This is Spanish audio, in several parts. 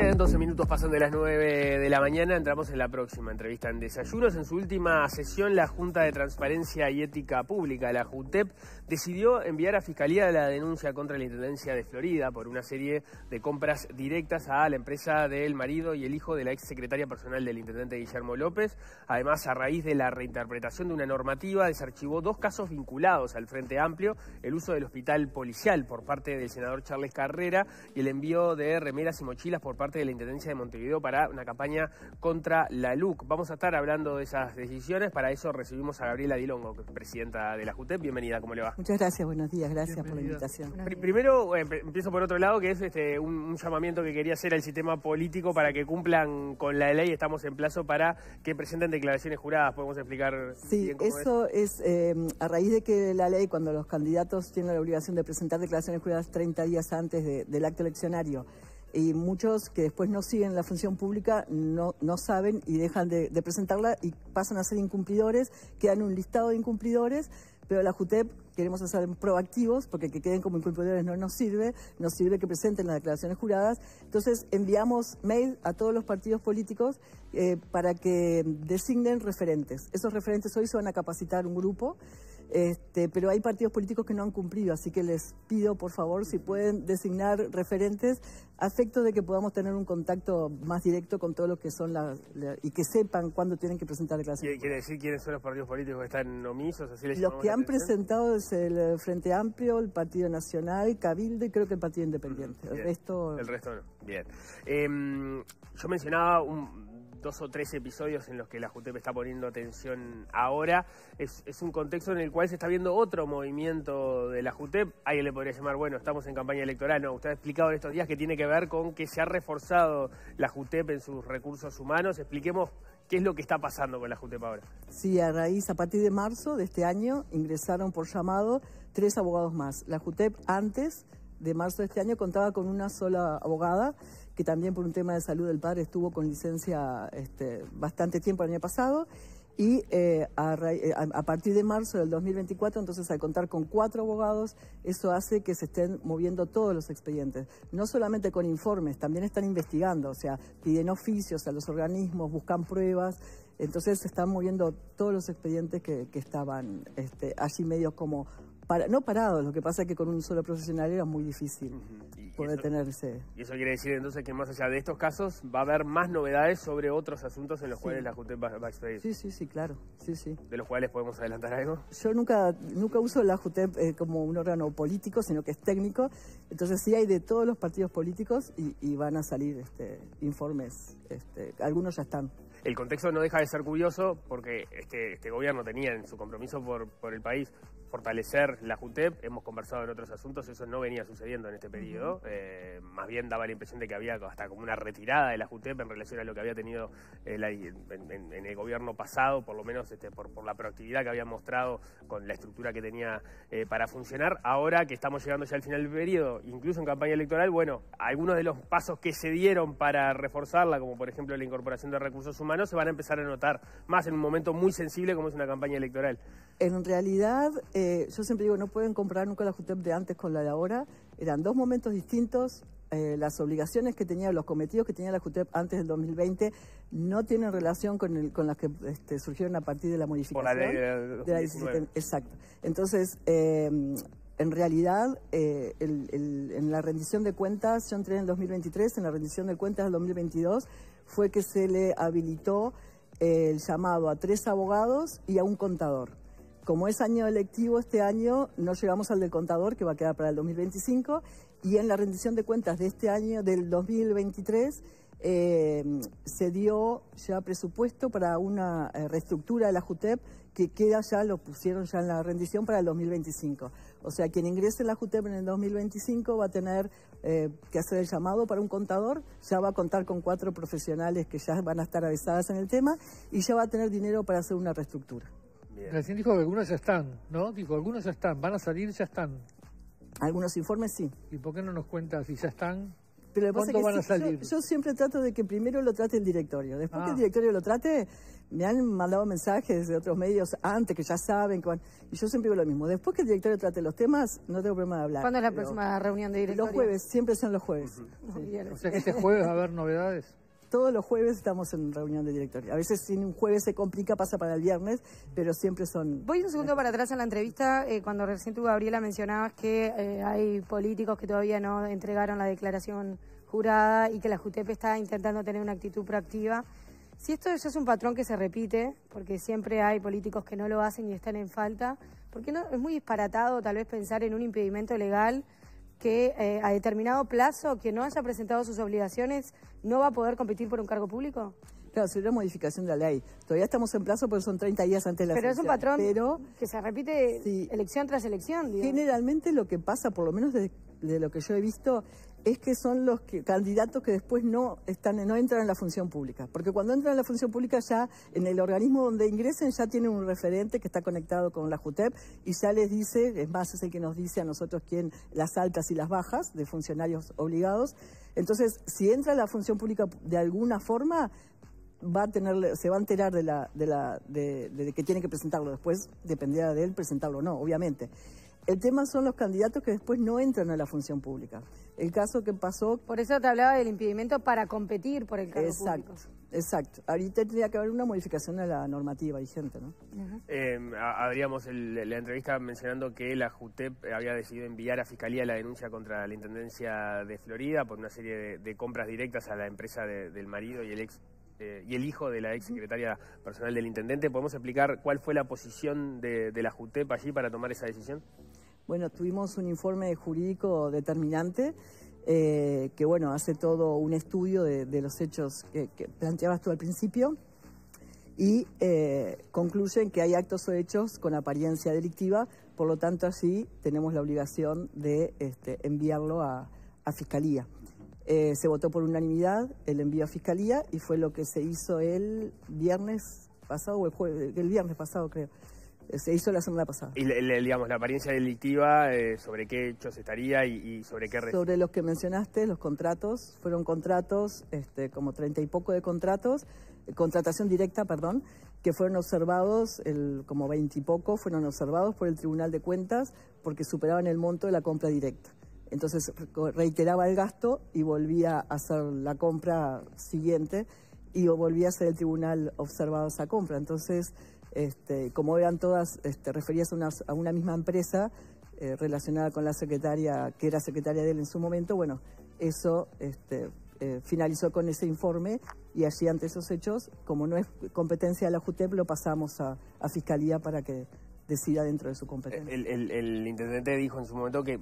Bien, 12 minutos pasan de las 9 de la mañana, entramos en la próxima entrevista en Desayunos. En su última sesión, la Junta de Transparencia y Ética Pública, la JUTEP, decidió enviar a Fiscalía la denuncia contra la Intendencia de Florida por una serie de compras directas a la empresa del marido y el hijo de la ex secretaria personal del intendente Guillermo López. Además, a raíz de la reinterpretación de una normativa, desarchivó dos casos vinculados al Frente Amplio, el uso del hospital policial por parte del senador Charles Carrera y el envío de remeras y mochilas por parte de la Intendencia de Montevideo para una campaña contra la LUC. Vamos a estar hablando de esas decisiones. Para eso recibimos a Gabriela Dilongo, presidenta de la JUTEP. Bienvenida, ¿cómo le va? Muchas gracias, buenos días, gracias por la invitación. primero, eh, empiezo por otro lado, que es este, un, llamamiento que quería hacer al sistema político para que cumplan con la ley. Estamos en plazo para que presenten declaraciones juradas. ¿Podemos explicar? Sí, eso es, eh, a raíz de que la ley, cuando los candidatos tienen la obligación de presentar declaraciones juradas 30 días antes del acto eleccionario, y muchos que después no siguen la función pública no, no saben y dejan de, presentarla y pasan a ser incumplidores, quedan un listado de incumplidores, pero la JUTEP queremos hacer proactivos porque que queden como incumplidores no nos sirve, nos sirve que presenten las declaraciones juradas. Entonces enviamos mail a todos los partidos políticos eh, para que designen referentes. Esos referentes hoy se van a capacitar un grupo este, pero hay partidos políticos que no han cumplido, así que les pido, por favor, si pueden designar referentes a efecto de que podamos tener un contacto más directo con todos los que son la, y que sepan cuándo tienen que presentar declaraciones. ¿Quiere decir quiénes son los partidos políticos que están omisos? los que han presentado es el Frente Amplio, el Partido Nacional, Cabildo y creo que el Partido Independiente. el resto... El resto no. Bien. Em, yo mencionaba un dos o tres episodios en los que la JUTEP está poniendo atención ahora. Es, un contexto en el cual se está viendo otro movimiento de la JUTEP. Alguien le podría llamar, bueno, estamos en campaña electoral. No, usted ha explicado en estos días que tiene que ver con que se ha reforzado la JUTEP en sus recursos humanos. Expliquemos qué es lo que está pasando con la JUTEP ahora. Sí, a raíz, a partir de marzo de este año, ingresaron por llamado tres abogados más. La JUTEP antes de marzo de este año contaba con una sola abogada, que también por un tema de salud del padre estuvo con licencia este, bastante tiempo el año pasado. Y eh, eh, a, partir de marzo del 2024, entonces al contar con cuatro abogados, eso hace que se estén moviendo todos los expedientes. No solamente con informes, también están investigando, o sea, piden oficios a los organismos, buscan pruebas. Entonces se están moviendo todos los expedientes que, estaban este, allí medios como no parados, lo que pasa es que con un solo profesional era muy difícil poder tenerse. Y eso quiere decir entonces que más allá de estos casos va a haber más novedades sobre otros asuntos en los cuales la JUTEP va, a expedir. Sí, sí, sí, claro. Sí, sí. ¿De los cuales podemos adelantar algo? Yo nunca, nunca uso la JUTEP eh, como un órgano político, sino que es técnico. Entonces sí hay de todos los partidos políticos y, van a salir este, informes. Este, algunos ya están. El contexto no deja de ser curioso porque este, este gobierno tenía en su compromiso por, por el país fortalecer la JUTEP. Hemos conversado en otros asuntos, eso no venía sucediendo en este periodo. Eh, más bien daba la impresión de que había hasta como una retirada de la JUTEP en relación a lo que había tenido eh, en, el gobierno pasado, por lo menos este, por, por, la proactividad que había mostrado con la estructura que tenía eh, para funcionar. Ahora que estamos llegando ya al final del periodo, incluso en campaña electoral, bueno, algunos de los pasos que se dieron para reforzarla, como por ejemplo la incorporación de recursos humanos, se van a empezar a notar más en un momento muy sensible como es una campaña electoral. En realidad, eh, yo siempre digo, no pueden comprar nunca la JUTEP de antes con la de ahora. Eran dos momentos distintos. Eh, las obligaciones que tenía, los cometidos que tenía la JUTEP antes del 2020 no tienen relación con, con las que este, surgieron a partir de la modificación. Por la ley de, Exacto. Entonces, eh, en realidad, en la rendición de cuentas, yo entré en el 2023, en la rendición de cuentas del 2022, fue que se le habilitó el llamado a tres abogados y a un contador. Como es año electivo este año, no llegamos al del contador, que va a quedar para el 2025, y en la rendición de cuentas de este año, del 2023, eh, se dio ya presupuesto para una eh, reestructura de la JUTEP que queda ya, lo pusieron ya en la rendición para el 2025. O sea, quien ingrese en la JUTEP en el 2025 va a tener eh, que hacer el llamado para un contador, ya va a contar con cuatro profesionales que ya van a estar avisadas en el tema y ya va a tener dinero para hacer una reestructura. Recién dijo que algunos ya están, ¿no? Dijo, algunos ya están, van a salir, ya están. Algunos informes sí. ¿Y por qué no nos cuenta si ya están? Pero lo que pasa ¿Cuándo es que van a salir? Yo, yo siempre trato de que primero lo trate el directorio. Después que Ah. el directorio lo trate, me han mandado mensajes de otros medios antes que ya saben. que van- y yo siempre digo lo mismo. Después que el directorio trate los temas, no tengo problema de hablar. ¿Cuándo es la Pero próxima reunión de directorio? Los jueves, siempre son los jueves. Bien. O sea que este jueves va a haber novedades. Todos los jueves estamos en reunión de directorio. A veces si un jueves se complica pasa para el viernes, pero siempre son... Voy un segundo para atrás en la entrevista, eh, cuando recién tú, Gabriela, mencionabas que eh, hay políticos que todavía no entregaron la declaración jurada y que la JUTEP está intentando tener una actitud proactiva. Si esto ya es un patrón que se repite, porque siempre hay políticos que no lo hacen y están en falta, porque no es muy disparatado tal vez pensar en un impedimento legal que eh, a determinado plazo quien no haya presentado sus obligaciones no va a poder competir por un cargo público? Claro, sería una modificación de la ley. Todavía estamos en plazo porque son 30 días antes de la Pero es un patrón Pero que se repite Sí. elección tras elección. digamos. Generalmente lo que pasa, por lo menos de, de lo que yo he visto, es que son los candidatos que después no están, no entran en la función pública. Porque cuando entran en la función pública ya en el organismo donde ingresen ya tienen un referente que está conectado con la JUTEP y ya les dice, es más, es el que nos dice a nosotros quién las altas y las bajas de funcionarios obligados. Entonces, si entra a la función pública de alguna forma, va a tener, se va a enterar de, la, de, de que tiene que presentarlo. Después dependerá de él presentarlo o no, obviamente. El tema son los candidatos que después no entran a la función pública. El caso que pasó... Por eso te hablaba del impedimento para competir por el cargo Exacto, público. exacto. Ahorita tendría que haber una modificación a la normativa vigente, ¿no? Eh, a- abríamos el- la entrevista mencionando que la JUTEP había decidido enviar a Fiscalía la denuncia contra la Intendencia de Florida por una serie de, de compras directas a la empresa de- del marido y el ex eh, y el hijo de la ex secretaria personal del intendente. ¿Podemos explicar cuál fue la posición de, de la JUTEP allí para tomar esa decisión? Bueno, tuvimos un informe jurídico determinante eh, que, bueno, hace todo un estudio de, los hechos que, planteabas tú al principio y eh, concluyen que hay actos o hechos con apariencia delictiva, por lo tanto, así tenemos la obligación de este, enviarlo a, a Fiscalía. Eh, se votó por unanimidad el envío a Fiscalía y fue lo que se hizo el viernes pasado, o el, jueves, el viernes pasado creo. Se hizo la semana pasada. Y le- le- digamos, la apariencia delictiva, eh, sobre qué hechos estaría y, y sobre qué... re- Sobre los que mencionaste, los contratos, fueron contratos, este, como treinta y poco de contratos, eh, contratación directa, perdón, que fueron observados, el, como veinte y poco, fueron observados por el Tribunal de Cuentas porque superaban el monto de la compra directa. Entonces re- reiteraba el gasto y volvía a hacer la compra siguiente y volvía a ser el tribunal observado esa compra. Entonces, este, como eran todas este, referidas a una, misma empresa eh, relacionada con la secretaria, que era secretaria de él en su momento, bueno, eso este, eh, finalizó con ese informe y allí ante esos hechos, como no es competencia de la JUTEP, lo pasamos a, Fiscalía para que decida dentro de su competencia. El, intendente dijo en su momento que,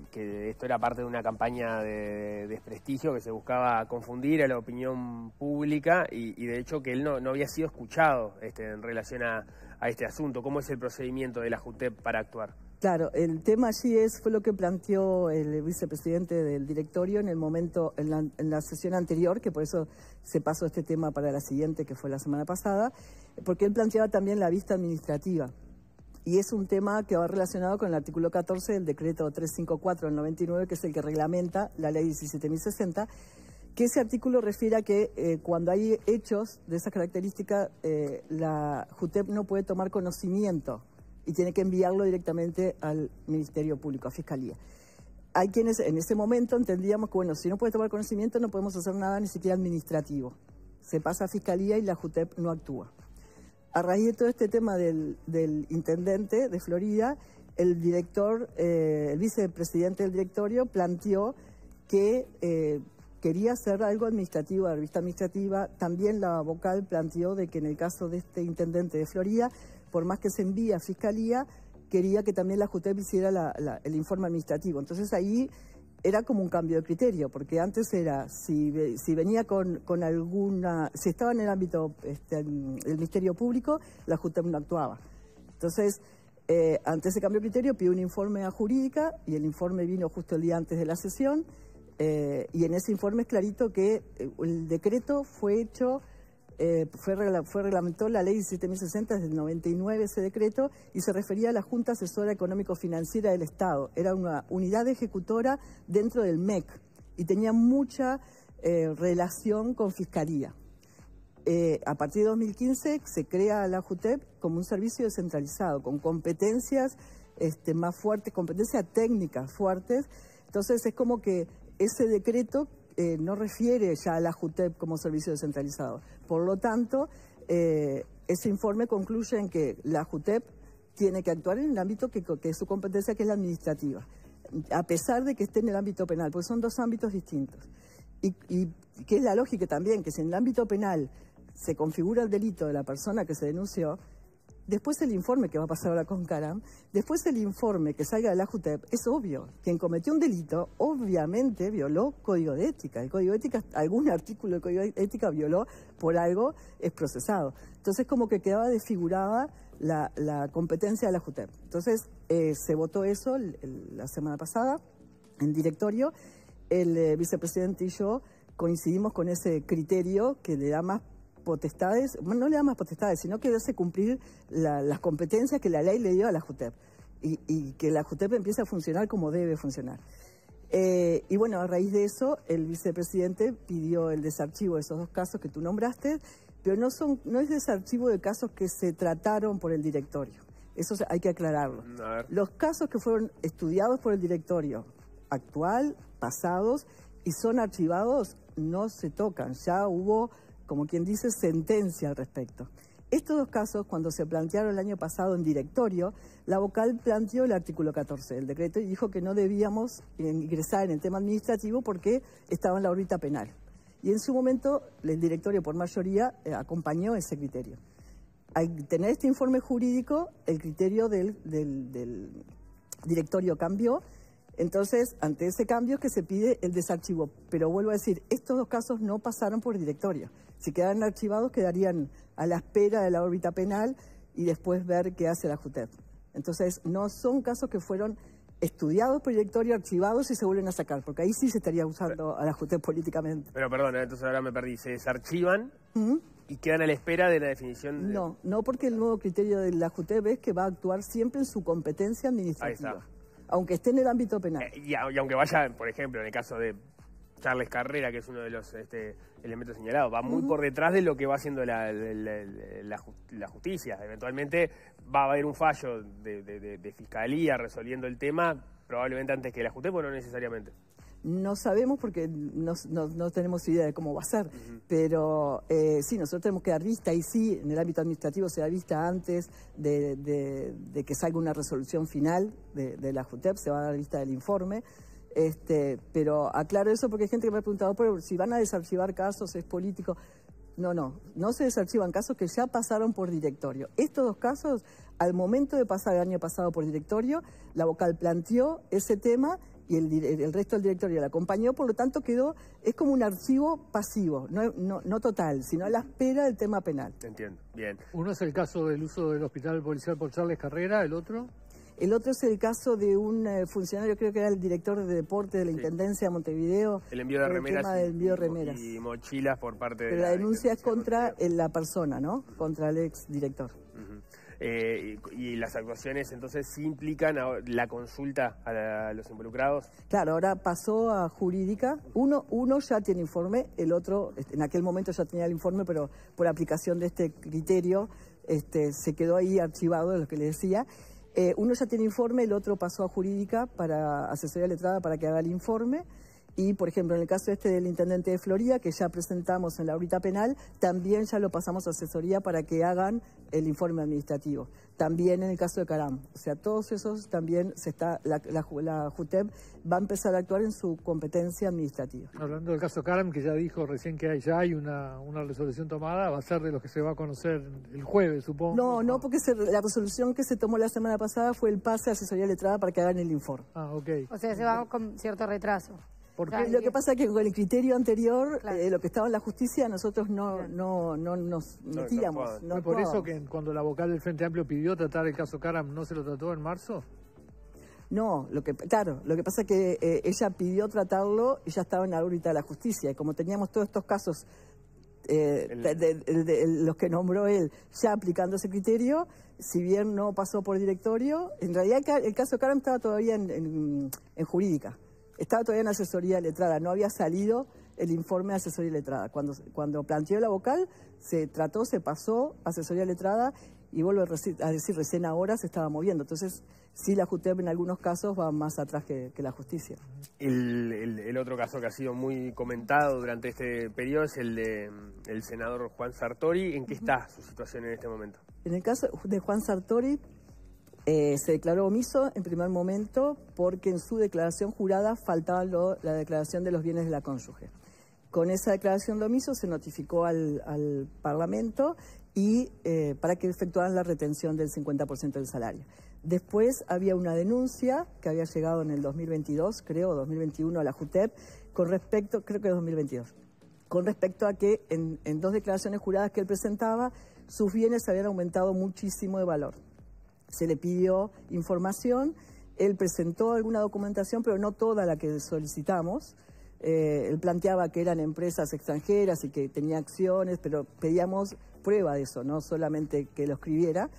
esto era parte de una campaña de desprestigio que se buscaba confundir a la opinión pública y, y de hecho que él no, no había sido escuchado este, en relación a, a este asunto. ¿Cómo es el procedimiento de la para actuar? Claro, el tema allí es, fue lo que planteó el vicepresidente del directorio en el momento, en la, en la sesión anterior, que por eso se pasó este tema para la siguiente, que fue la semana pasada, porque él planteaba también la vista administrativa. Y es un tema que va relacionado con el artículo 14 del decreto 354 del 99, que es el que reglamenta la ley 17.060, que ese artículo refiere a que eh, cuando hay hechos de esa característica, eh, la JUTEP no puede tomar conocimiento y tiene que enviarlo directamente al Ministerio Público, a Fiscalía. Hay quienes en ese momento entendíamos que, bueno, si no puede tomar conocimiento no podemos hacer nada ni siquiera administrativo. Se pasa a Fiscalía y la JUTEP no actúa. A raíz de todo este tema del, intendente de Florida, el director, eh, el vicepresidente del directorio planteó que quería hacer algo administrativo, de revista administrativa. También la vocal planteó de que en el caso de este intendente de Florida, por más que se envíe a fiscalía, quería que también la JUTEP hiciera la- la- el informe administrativo. Entonces ahí era como un cambio de criterio, porque antes era, si, ve- si venía con, con alguna, si estaba en el ámbito este, del Ministerio Público, la JUTEP no actuaba. Entonces, eh, ante ese cambio de criterio, pidió un informe a jurídica y el informe vino justo el día antes de la sesión. Eh, y en ese informe es clarito que eh, el decreto fue hecho, eh, fue, regla- fue reglamentó la ley 17.060 desde el 99 ese decreto y se refería a la Junta Asesora Económico-Financiera del Estado. Era una unidad ejecutora dentro del MEC y tenía mucha relación con Fiscalía. A partir de 2015 se crea la JUTEP como un servicio descentralizado, con competencias este, más fuertes, competencias técnicas fuertes. Entonces es como que ese decreto eh, no refiere ya a la JUTEP como servicio descentralizado. Por lo tanto, eh, ese informe concluye en que la JUTEP tiene que actuar en el ámbito que, es su competencia, que es la administrativa, a pesar de que esté en el ámbito penal, porque son dos ámbitos distintos. Y, y que es la lógica también, que si en el ámbito penal se configura el delito de la persona que se denunció, después el informe que va a pasar ahora con Caram, después el informe que salga de la JUTEP, es obvio. Quien cometió un delito, obviamente violó código de ética. El código de ética, algún artículo del código de ética violó por algo, es procesado. Entonces, como que quedaba desfigurada la, competencia de la JUTEP. Entonces, eh, se votó eso la semana pasada en directorio. El eh, vicepresidente y yo coincidimos con ese criterio que le da más potestades, no le da más potestades, sino que hace cumplir las competencias que la ley le dio a la JUTEP y, que la JUTEP empiece a funcionar como debe funcionar. Eh, y bueno, a raíz de eso, el vicepresidente pidió el desarchivo de esos dos casos que tú nombraste, pero no, son, no es desarchivo de casos que se trataron por el directorio. Eso hay que aclararlo. Los casos que fueron estudiados por el directorio actual, pasados, y son archivados, no se tocan. Ya hubo como quien dice, sentencia al respecto. Estos dos casos, cuando se plantearon el año pasado en directorio, la vocal planteó el artículo 14 del decreto y dijo que no debíamos ingresar en el tema administrativo porque estaba en la órbita penal. Y en su momento el directorio por mayoría eh, acompañó ese criterio. Al tener este informe jurídico, el criterio del, del directorio cambió entonces, ante ese cambio que se pide el desarchivo. Pero vuelvo a decir, estos dos casos no pasaron por directorio. Si quedaran archivados, quedarían a la espera de la órbita penal y después ver qué hace la JUTEP. Entonces, no son casos que fueron estudiados por directorio, archivados y se vuelven a sacar, porque ahí sí se estaría usando a la JUTEP políticamente. Pero perdón, entonces ahora me perdí. ¿Se desarchivan y quedan a la espera de la definición? No, no porque el nuevo criterio de la JUTEP es que va a actuar siempre en su competencia administrativa. Ahí está aunque esté en el ámbito penal. Eh, y, aunque vaya, por ejemplo, en el caso de Charles Carrera, que es uno de los este, elementos señalados, va muy por detrás de lo que va haciendo la, justicia. Eventualmente va a haber un fallo de, fiscalía resolviendo el tema, probablemente antes que la justicia, pero no necesariamente. No sabemos porque no, tenemos idea de cómo va a ser, pero eh, sí, nosotros tenemos que dar vista y sí, en el ámbito administrativo se da vista antes de, que salga una resolución final de, la JUTEP, se va a dar vista del informe. Este, pero aclaro eso porque hay gente que me ha preguntado, pero si van a desarchivar casos, es político. No, no, no se desarchivan casos que ya pasaron por directorio. Estos dos casos, al momento de pasar el año pasado por directorio, la vocal planteó ese tema y el, resto del directorio la acompañó, por lo tanto quedó, es como un archivo pasivo, no, no, total, sino a la espera del tema penal. Entiendo, bien. Uno es el caso del uso del hospital policial por Charles Carrera, el otro... El otro es el caso de un eh, funcionario, creo que era el director de deporte de la Intendencia de Montevideo. El envío de remeras, y, mochilas por parte de Pero la, denuncia es contra la persona, ¿no? Contra el ex director. Eh, y, las actuaciones entonces sí implican la consulta a, los involucrados. Claro, ahora pasó a jurídica. Uno, uno ya tiene informe, el otro este, en aquel momento ya tenía el informe, pero por aplicación de este criterio este, se quedó ahí archivado, de lo que le decía. Eh, uno ya tiene informe, el otro pasó a jurídica para asesoría letrada para que haga el informe. Y, por ejemplo, en el caso este del intendente de Florida, que ya presentamos en la ahorita penal, también ya lo pasamos a asesoría para que hagan el informe administrativo. También en el caso de Caram. O sea, todos esos también se está, la, la, JUTEP va a empezar a actuar en su competencia administrativa. Hablando del caso Caram, que ya dijo recién que hay, ya hay una, resolución tomada, va a ser de los que se va a conocer el jueves, supongo. No, no, porque la resolución que se tomó la semana pasada fue el pase a asesoría letrada para que hagan el informe. Ah, ok. O sea, se va con cierto retraso. Porque lo que pasa es que con el criterio anterior, eh, lo que estaba en la justicia, nosotros no, no, no nos metíamos. No, por eso que cuando la vocal del Frente Amplio pidió tratar el caso Caram, ¿no se lo trató en marzo? No, lo que, claro, lo que pasa es que eh, ella pidió tratarlo y ya estaba en la órbita de la justicia. Y como teníamos todos estos casos, eh, de, los que nombró él, ya aplicando ese criterio, si bien no pasó por directorio, en realidad el caso Caram estaba todavía en jurídica estaba todavía en asesoría letrada, no había salido el informe de asesoría letrada. Cuando, cuando planteó la vocal, se trató, se pasó asesoría letrada y vuelvo a decir, recién ahora se estaba moviendo. Entonces, sí, la JUTEP en algunos casos va más atrás que, la justicia. El, otro caso que ha sido muy comentado durante este periodo es el de el senador Juan Sartori. ¿En qué está su situación en este momento? En el caso de Juan Sartori, eh, se declaró omiso en primer momento porque en su declaración jurada faltaba la declaración de los bienes de la cónyuge. Con esa declaración de omiso se notificó al, Parlamento y eh, para que efectuaran la retención del 50% del salario. Después había una denuncia que había llegado en el 2022, creo, 2021 a la JUTEP, con respecto, creo que 2022, con respecto a que en, en dos declaraciones juradas que él presentaba, sus bienes habían aumentado muchísimo de valor se le pidió información, él presentó alguna documentación, pero no toda la que solicitamos. Eh, él planteaba que eran empresas extranjeras y que tenía acciones, pero pedíamos prueba de eso, no solamente que lo escribiera.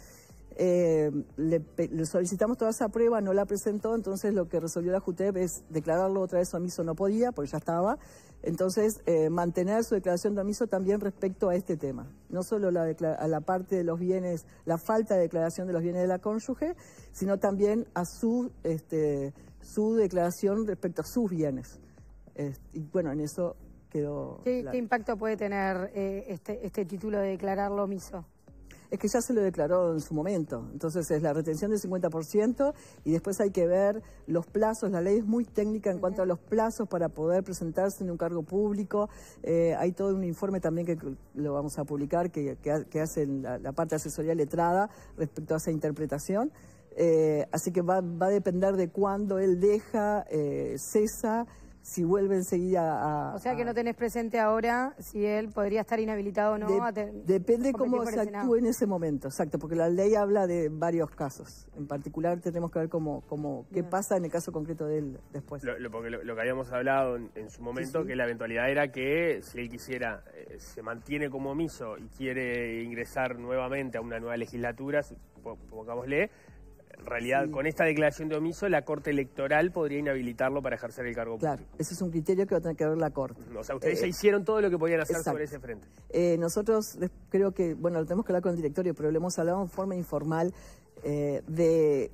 Eh, le, solicitamos toda esa prueba, no la presentó, entonces lo que resolvió la JUTEP es declararlo otra vez omiso, no podía, porque ya estaba. Entonces, eh, mantener su declaración de omiso también respecto a este tema. No solo la a la parte de los bienes, la falta de declaración de los bienes de la cónyuge, sino también a su, este, su declaración respecto a sus bienes. y bueno, en eso quedó. ¿Qué, impacto puede tener eh, este, este título de declararlo omiso? Es que ya se lo declaró en su momento. Entonces es la retención del 50% y después hay que ver los plazos. La ley es muy técnica en cuanto a los plazos para poder presentarse en un cargo público. Eh, hay todo un informe también que lo vamos a publicar que, que, hace la, parte de asesoría letrada respecto a esa interpretación. Eh, así que va, va, a depender de cuándo él deja, eh, cesa si vuelve enseguida a... O sea que no tenés presente ahora si él podría estar inhabilitado o no. depende cómo se actúe en ese momento, exacto, porque la ley habla de varios casos. En particular tenemos que ver cómo, cómo qué pasa en el caso concreto de él después. Lo, porque lo, que habíamos hablado en, su momento, que la eventualidad era que si él quisiera, eh, se mantiene como omiso y quiere ingresar nuevamente a una nueva legislatura, pongámosle en realidad, con esta declaración de omiso, la Corte Electoral podría inhabilitarlo para ejercer el cargo claro, público. ese es un criterio que va a tener que ver la Corte. O sea, ustedes ya eh, hicieron todo lo que podían hacer sobre ese frente. Eh, nosotros creo que, bueno, lo tenemos que hablar con el directorio, pero lo hemos hablado en forma informal eh, de,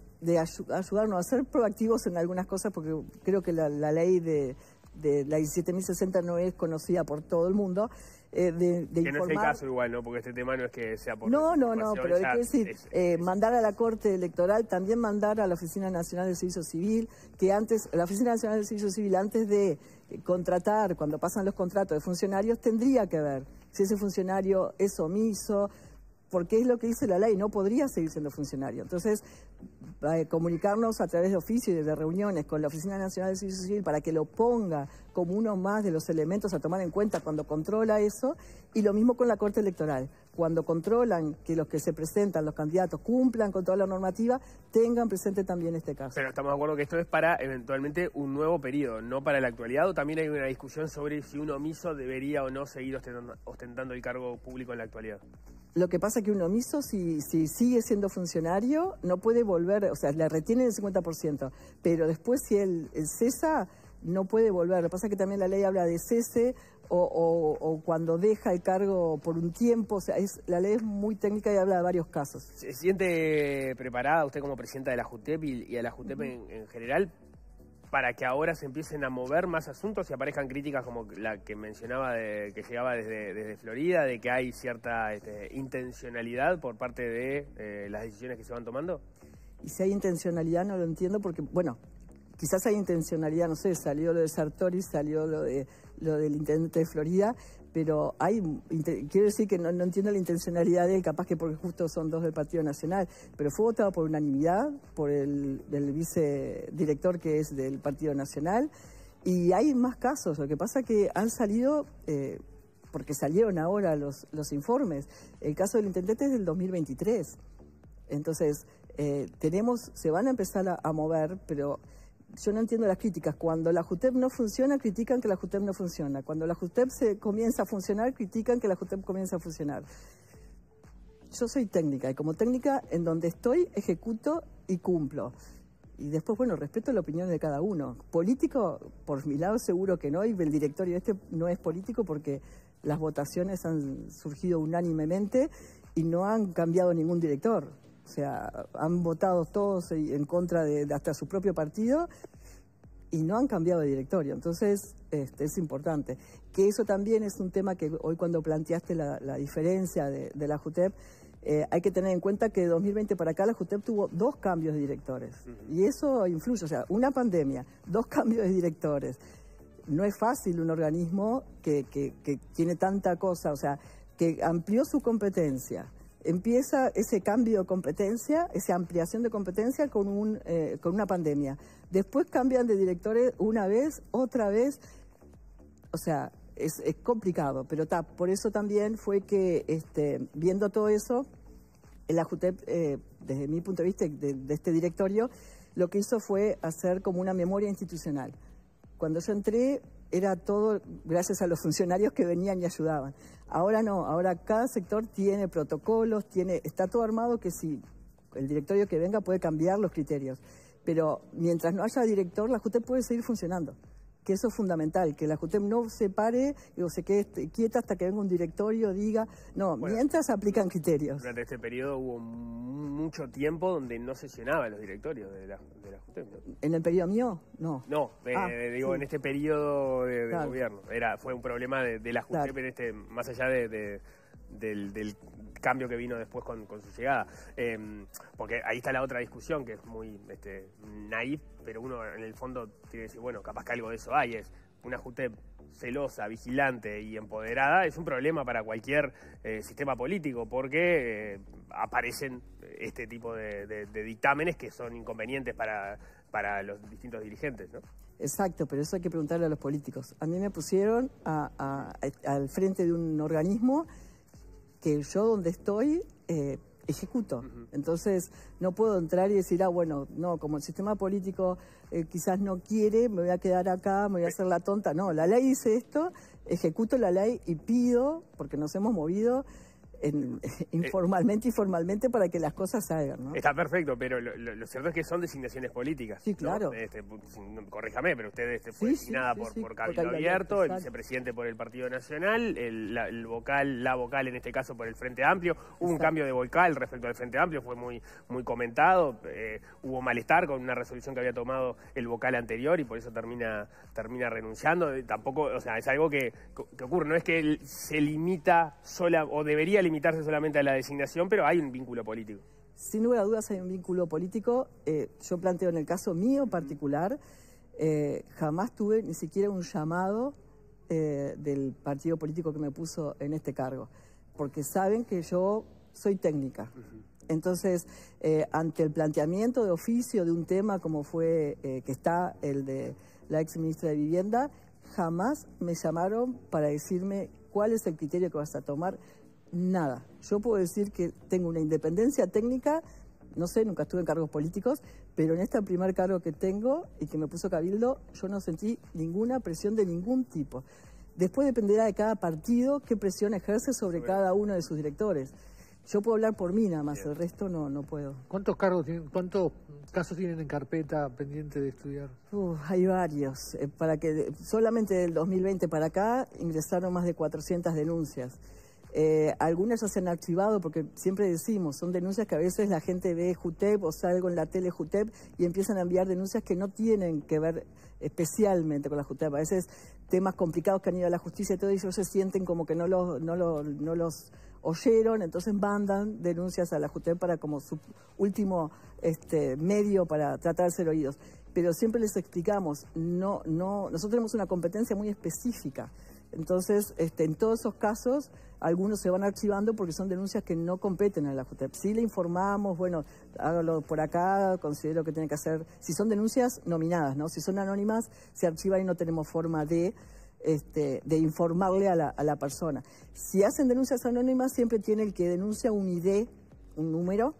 ayudarnos a ser proactivos en algunas cosas, porque creo que la, ley de, de la 17.060 no es conocida por todo el mundo. Eh, de, que no es el caso igual, ¿no? Porque este tema no es que sea por... No, no, no, pero hay que decir, eh, mandar a la Corte Electoral, también mandar a la Oficina Nacional del Servicio Civil, que antes, la Oficina Nacional del Servicio Civil, antes de contratar, cuando pasan los contratos de funcionarios, tendría que ver si ese funcionario es omiso, porque es lo que dice la ley, no podría seguir siendo funcionario. Entonces, eh, comunicarnos a través de oficios y de reuniones con la Oficina Nacional de Servicio Civil para que lo ponga como uno más de los elementos a tomar en cuenta cuando controla eso, y lo mismo con la Corte Electoral. Cuando controlan que los que se presentan, los candidatos, cumplan con toda la normativa, tengan presente también este caso. Pero estamos de acuerdo que esto es para eventualmente un nuevo periodo, no para la actualidad, o también hay una discusión sobre si un omiso debería o no seguir ostentando el cargo público en la actualidad. Lo que pasa es que un omiso, si, si sigue siendo funcionario, no puede volver, o sea, le retiene el 50%, pero después si él, cesa, no puede volver. Lo que pasa es que también la ley habla de cese o, cuando deja el cargo por un tiempo, o sea, es, la ley es muy técnica y habla de varios casos. ¿Se siente preparada usted como presidenta de la JUTEP y, a la JUTEP en general para que ahora se empiecen a mover más asuntos y aparezcan críticas como la que mencionaba de, que llegaba desde, Florida, de que hay cierta este, intencionalidad por parte de eh, las decisiones que se van tomando? Y si hay intencionalidad no lo entiendo porque, bueno, quizás hay intencionalidad, no sé, salió lo de Sartori, salió lo de lo del intendente de Florida, pero hay, quiero decir que no, entiendo la intencionalidad de él, capaz que porque justo son dos del Partido Nacional, pero fue votado por unanimidad por el, vicedirector que es del Partido Nacional, y hay más casos, lo que pasa que han salido, eh, porque salieron ahora los, los informes, el caso del intendente es del 2023, entonces eh, tenemos, se van a empezar a mover, pero yo no entiendo las críticas. Cuando la JUTEP no funciona, critican que la JUTEP no funciona. Cuando la JUTEP se comienza a funcionar, critican que la JUTEP comienza a funcionar. Yo soy técnica y como técnica en donde estoy ejecuto y cumplo. y después, bueno, respeto la opinión de cada uno. Político, por mi lado, seguro que no, y el directorio este no es político porque las votaciones han surgido unánimemente y no han cambiado ningún director. O sea, han votado todos en contra de, hasta su propio partido y no han cambiado de directorio. Entonces, este, es importante. Que eso también es un tema que hoy cuando planteaste la, diferencia de, la JUTEP, eh, hay que tener en cuenta que de 2020 para acá la JUTEP tuvo dos cambios de directores. Y eso influye, o sea, una pandemia, dos cambios de directores. No es fácil un organismo que, que tiene tanta cosa, o sea, que amplió su competencia, empieza ese cambio de competencia, esa ampliación de competencia con, un, eh, con una pandemia. Después cambian de directores una vez, otra vez. O sea, es, complicado, pero está por eso también fue que, este, viendo todo eso, el AJUTEP, eh, desde mi punto de vista, de este directorio, lo que hizo fue hacer como una memoria institucional. Cuando yo entré, era todo gracias a los funcionarios que venían y ayudaban. Ahora no, ahora cada sector tiene protocolos, tiene, está todo armado que si el directorio que venga puede cambiar los criterios. Pero mientras no haya director, la JUTEP puede seguir funcionando que eso es fundamental, que la JUTEP no se pare o se quede quieta hasta que venga un directorio, diga, no, mientras aplican criterios. Durante este periodo hubo mucho tiempo donde no sesionaban los directorios de la, de la. ¿En el periodo mío? No. No, eh, ah, digo, en este periodo de, gobierno. Era, fue un problema de, la JUTEP en este, más allá de, del, del cambio que vino después con, su llegada. Em, porque ahí está la otra discusión que es muy este, naif, pero uno en el fondo tiene que decir, bueno, capaz que algo de eso hay, es una JUTEP celosa, vigilante y empoderada es un problema para cualquier eh, sistema político porque eh, aparecen este tipo de, dictámenes que son inconvenientes para, para los distintos dirigentes, ¿no? Exacto, pero eso hay que preguntarle a los políticos. A mí me pusieron al frente de un organismo que yo donde estoy eh, ejecuto. Entonces no puedo entrar y decir, ah, bueno, no, como el sistema político eh, quizás no quiere, me voy a quedar acá, me voy a hacer la tonta. No, la ley dice esto, ejecuto la ley y pido, porque nos hemos movido informalmente y formalmente para que las cosas salgan. ¿no? Está perfecto, pero lo, cierto es que son designaciones políticas. Sí, claro. Este, corríjame, pero usted este, fue designada por, por Cabildo Abierto, el vicepresidente por el Partido Nacional, el, vocal, la vocal en este caso por el Frente Amplio. Hubo un cambio de vocal respecto al Frente Amplio, fue muy, muy comentado. Eh, hubo malestar con una resolución que había tomado el vocal anterior y por eso termina, termina renunciando. Tampoco, o sea, es algo que, que ocurre, no es que se limita sola o debería limitar limitarse solamente a la designación, pero hay un vínculo político. Sin lugar a dudas hay un vínculo político. Eh, yo planteo en el caso mío particular, eh, jamás tuve ni siquiera un llamado eh, del partido político que me puso en este cargo, porque saben que yo soy técnica. Entonces, ante el planteamiento de oficio de un tema como fue que está el de la ex ministra de Vivienda, jamás me llamaron para decirme cuál es el criterio que vas a tomar nada. Yo puedo decir que tengo una independencia técnica, no sé, nunca estuve en cargos políticos, pero en este primer cargo que tengo y que me puso Cabildo, yo no sentí ninguna presión de ningún tipo. Después dependerá de cada partido qué presión ejerce sobre cada uno de sus directores. Yo puedo hablar por mí nada más, el resto no, no puedo. ¿Cuántos cargos tienen, cuántos casos tienen en carpeta pendiente de estudiar? hay varios. Eh, para que solamente del 2020 para acá ingresaron más de 400 denuncias. Eh, algunas ya se han archivado porque siempre decimos, son denuncias que a veces la gente ve JUTEP o salgo en la tele JUTEP y empiezan a enviar denuncias que no tienen que ver especialmente con la JUTEP. A veces temas complicados que han ido a la justicia y todo eso se sienten como que no los, no, no los oyeron, entonces mandan denuncias a la JUTEP para como su último este, medio para tratar de ser oídos. Pero siempre les explicamos, no, no, nosotros tenemos una competencia muy específica. Entonces, este, en todos esos casos, algunos se van archivando porque son denuncias que no competen a la JUTEP. Si le informamos, bueno, hágalo por acá, considero que tiene que hacer, si son denuncias nominadas, ¿no? Si son anónimas, se archivan y no tenemos forma de, este, de informarle a la, a la persona. Si hacen denuncias anónimas, siempre tiene el que denuncia un ID, un número.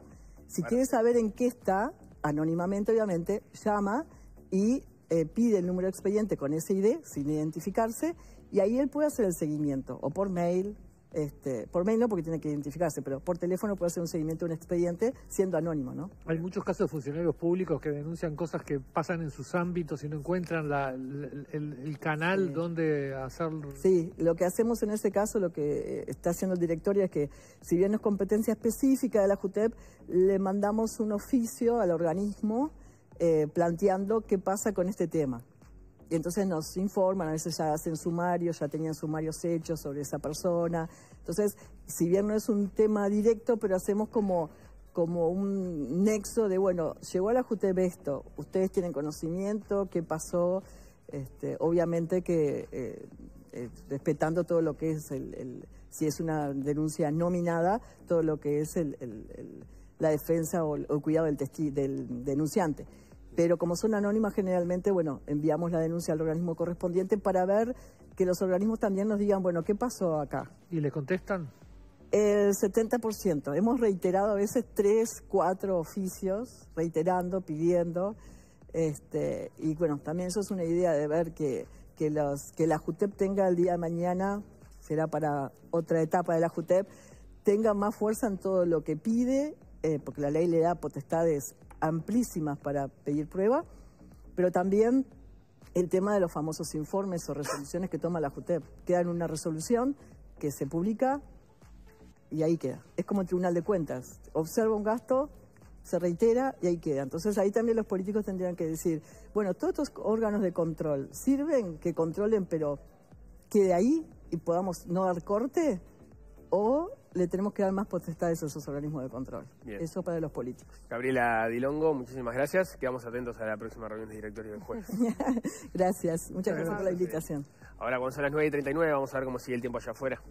Si quiere saber en qué está, anónimamente obviamente, llama y eh, pide el número de expediente con ese ID, sin identificarse, y ahí él puede hacer el seguimiento, o por mail, Este, por mail no, porque tiene que identificarse, pero por teléfono puede hacer un seguimiento de un expediente siendo anónimo, ¿no? Hay muchos casos de funcionarios públicos que denuncian cosas que pasan en sus ámbitos y no encuentran la, el, el, canal donde hacerlo. Sí, lo que hacemos en ese caso, lo que está haciendo el directorio es que, si bien no es competencia específica de la JUTEP, le mandamos un oficio al organismo eh, planteando qué pasa con este tema. Y entonces nos informan, a veces ya hacen sumarios, ya tenían sumarios hechos sobre esa persona. Entonces, si bien no es un tema directo, pero hacemos como, como un nexo de, bueno, llegó a la JUTEP esto, ustedes tienen conocimiento, qué pasó, este, obviamente que eh, eh, respetando todo lo que es el, si es una denuncia nominada, todo lo que es el, la defensa o el, cuidado del, del denunciante pero como son anónimas generalmente, bueno, enviamos la denuncia al organismo correspondiente para ver que los organismos también nos digan, bueno, ¿qué pasó acá? ¿Y le contestan? El 70%. Hemos reiterado a veces tres, cuatro oficios, reiterando, pidiendo. Este, y bueno, también eso es una idea de ver que, que, los, que la JUTEP tenga el día de mañana, será para otra etapa de la JUTEP, tenga más fuerza en todo lo que pide, eh, porque la ley le da potestades amplísimas para pedir prueba, pero también el tema de los famosos informes o resoluciones que toma la JUTEP. Queda en una resolución que se publica y ahí queda. Es como el Tribunal de Cuentas. Observa un gasto, se reitera y ahí queda. Entonces ahí también los políticos tendrían que decir, bueno, todos estos órganos de control sirven que controlen, pero quede ahí y podamos no dar corte, o le tenemos que dar más potestades a esos organismos de control. Eso para los políticos. Gabriela Dilongo, muchísimas gracias. Quedamos atentos a la próxima reunión de directorio del jueves. gracias, muchas gracias por la invitación. Ahora, cuando son las 9 y 39, vamos a ver cómo sigue el tiempo allá afuera.